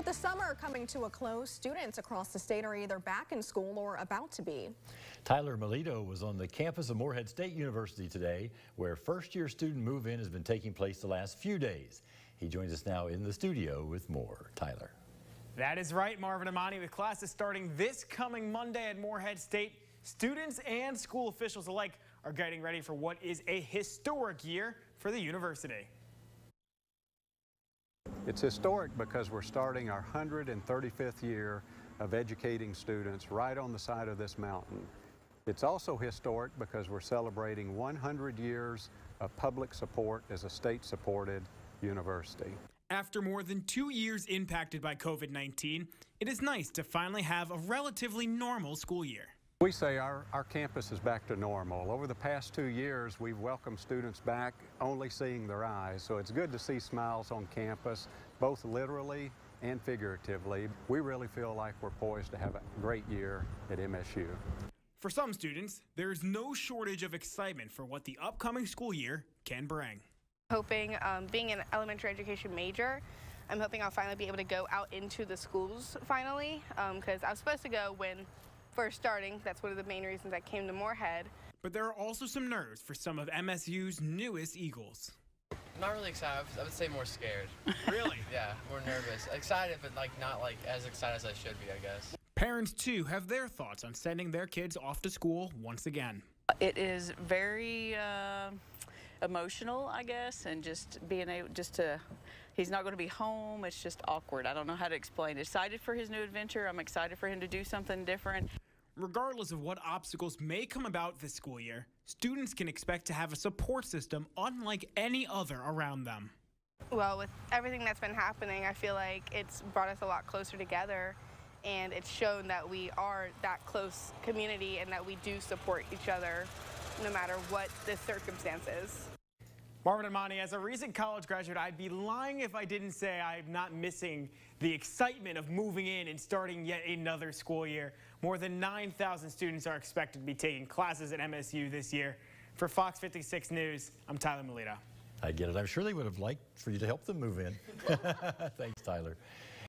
With the summer coming to a close, students across the state are either back in school or about to be. Tyler Melito was on the campus of Morehead State University today, where first-year student move-in has been taking place the last few days. He joins us now in the studio with more. Tyler. That is right, Marvin Amani, with classes starting this coming Monday at Morehead State. Students and school officials alike are getting ready for what is a historic year for the university. It's historic because we're starting our 135th year of educating students right on the side of this mountain. It's also historic because we're celebrating 100 years of public support as a state-supported university. After more than two years impacted by COVID 19, it is nice to finally have a relatively normal school year. We say our, our campus is back to normal. Over the past two years, we've welcomed students back only seeing their eyes. So it's good to see smiles on campus, both literally and figuratively. We really feel like we're poised to have a great year at MSU. For some students, there is no shortage of excitement for what the upcoming school year can bring. Hoping, um, being an elementary education major, I'm hoping I'll finally be able to go out into the schools finally, because um, I was supposed to go when first starting. That's one of the main reasons I came to Morehead. But there are also some nerves for some of MSU's newest Eagles. Not really excited. I would say more scared. Really? yeah, more nervous. Excited, but like not like as excited as I should be, I guess. Parents too have their thoughts on sending their kids off to school once again. It is very. Uh emotional, I guess, and just being able just to, he's not going to be home. It's just awkward. I don't know how to explain it. Excited for his new adventure. I'm excited for him to do something different. Regardless of what obstacles may come about this school year, students can expect to have a support system unlike any other around them. Well, with everything that's been happening, I feel like it's brought us a lot closer together and it's shown that we are that close community and that we do support each other no matter what the circumstances. Marvin Amani, as a recent college graduate, I'd be lying if I didn't say I'm not missing the excitement of moving in and starting yet another school year. More than 9,000 students are expected to be taking classes at MSU this year. For Fox 56 News, I'm Tyler Melito. I get it. I'm sure they would have liked for you to help them move in. Thanks, Tyler.